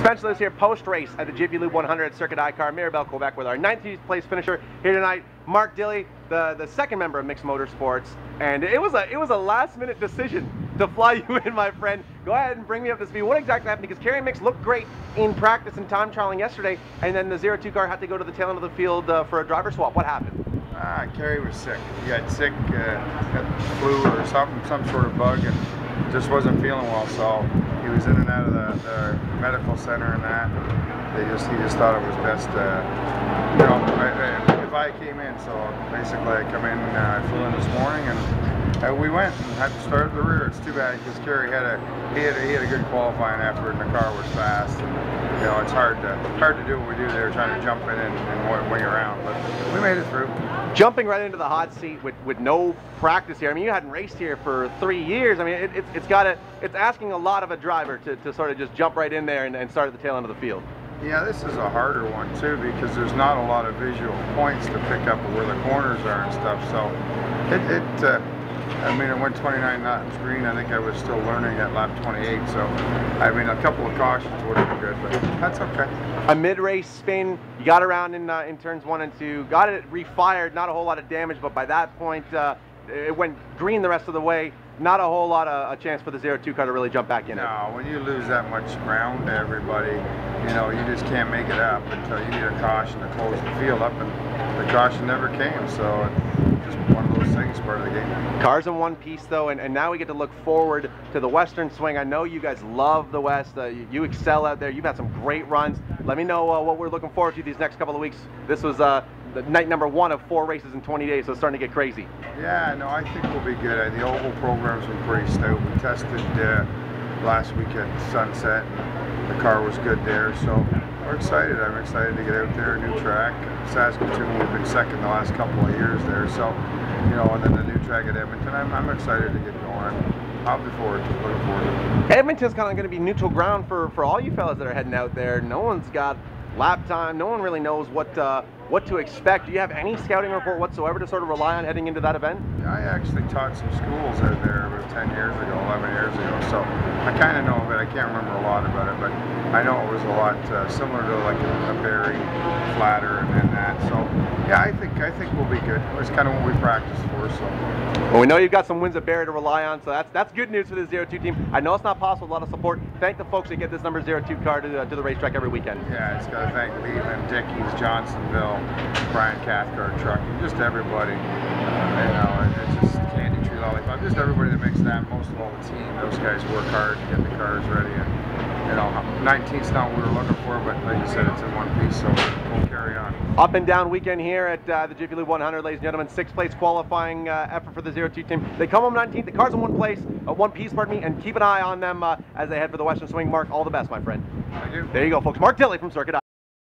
Spencer Lewis here, post-race at the Jiffy Lube 100 Circuit ICAR, Mirabel, Quebec, with our 19th place finisher here tonight, Mark Dilley, the, the second member of Mixed Motorsports. And it was a it was a last-minute decision to fly you in, my friend. Go ahead and bring me up to speed. What exactly happened? Because Kerry Micks looked great in practice and time trialing yesterday, and then the 02 car had to go to the tail end of the field uh, for a driver swap. What happened? Ah, Kerry was sick. He got sick, uh, got flu or something, some sort of bug, and just wasn't feeling well. So he was in and out of the, the medical center and that. They just he just thought it was best, uh, you know, I, if I came in. So basically, I come in, uh, I flew in this morning, and we went and had to start at the rear. It's too bad because Kerry had a he had a, he had a good qualifying effort, and the car was fast. And, you know, it's hard to hard to do what we do there, trying to jump in and, and wing around. But we made it through. Jumping right into the hot seat with, with no practice here. I mean, you hadn't raced here for three years. I mean, it, it, it's got to, it's asking a lot of a driver to, to sort of just jump right in there and, and start at the tail end of the field. Yeah, this is a harder one too because there's not a lot of visual points to pick up where the corners are and stuff. So it, it uh, I mean, it went 29 knots green. I think I was still learning at lap 28. So, I mean, a couple of cautions would have been good, but that's okay. A mid-race spin, you got around in uh, in turns one and two, got it refired. Not a whole lot of damage, but by that point, uh, it went green the rest of the way. Not a whole lot of a chance for the 0-2 car to really jump back in. No, it. when you lose that much ground to everybody, you know, you just can't make it up until you get a caution to close the field up, and the caution never came. So just one of those things, part of the game. Cars in one piece though, and, and now we get to look forward to the Western swing. I know you guys love the West. Uh, you, you, excel out there. You've had some great runs. Let me know uh, what we're looking forward to these next couple of weeks. This was uh, the night number one of four races in 20 days, so it's starting to get crazy. Yeah, no, I think we'll be good. The oval program's been pretty stout. We tested uh, last week at Sunset. The car was good there, so we're excited. I'm excited to get out there, new track. Saskatoon, we've been second the last couple of years there, so, you know, and then the new track at Edmonton. I'm, I'm excited to get going. I'll be forward to looking forward to it. Edmonton's kind of going to be neutral ground for, for all you fellas that are heading out there. No one's got lap time. No one really knows what uh, what to expect. Do you have any scouting report whatsoever to sort of rely on heading into that event? Yeah, I actually taught some schools out there about 10 years ago, 11 years ago, so I kind of know it. I can't remember a lot about it, but I know it was a lot uh, similar to like a, a Barrie flatter and that. So yeah, I think I think we'll be good. It's kind of what we practiced for. So. Well, we know you've got some wins at Barrie to rely on, so that's that's good news for the 02 team. I know it's not possible. A lot of support. Thank the folks that get this number 02 car to, uh, to the racetrack every weekend. Yeah, it's got to thank Leland, Dickies, Johnsonville, Brian Cathcart Trucking, just everybody. Uh, you know, it's just Candy Tree Lollipop, just everybody that makes that. Most of all, the team. Those guys work hard to get the cars ready. And, you know, 19's not what we were looking for, but like you said, it's in one piece, so we'll carry on. Up and down weekend here at uh, the Jiffy Lube 100, ladies and gentlemen. Sixth place qualifying uh, effort for the 02 team. They come home 19th. The cars in one place, uh, one piece, pardon me, and keep an eye on them uh, as they head for the Western Swing. Mark, all the best, my friend. Thank you. There you go, folks. Mark Dilley from Circuit